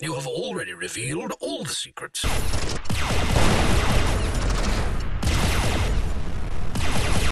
You have already revealed all the secrets.